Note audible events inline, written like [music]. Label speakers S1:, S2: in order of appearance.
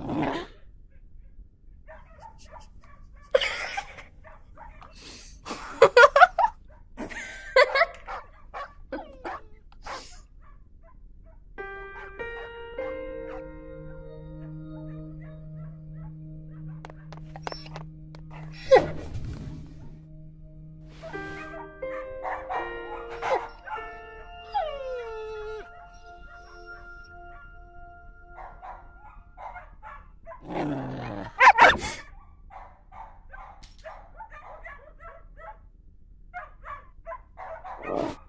S1: Oh.
S2: Oh. [laughs] [laughs]